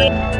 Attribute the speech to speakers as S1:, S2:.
S1: Bye.